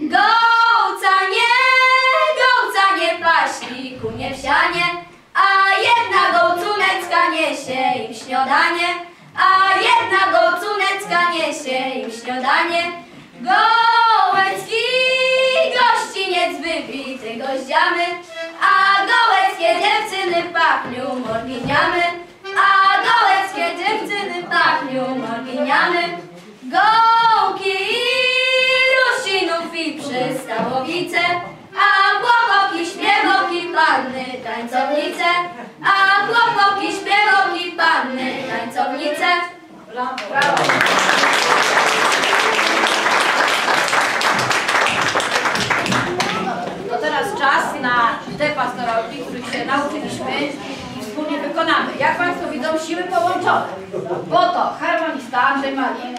Gołca nie, gołca nie paśniku nie wsianie, a jedna gołcunecka niesie im śniadanie, a jedna gołcunecka niesie im śniadanie. Gołecki gościniec wybity goździamy, a gołeckie dziewczyny pachnią morginiamy, a gołeckie dziewczyny pachnią morginiamy. Gołecki Łotwi przy Stałowice, a chłopoki, śpiewoki, panny, tańcownice, a chłopoki, śpiewoki, panny, tańcownice. Brawo. To teraz czas na te pastorałki, których się nauczyliśmy i wspólnie wykonamy. Jak Państwo widzą, siły połączone. Po to harmonista Andrzej Malin,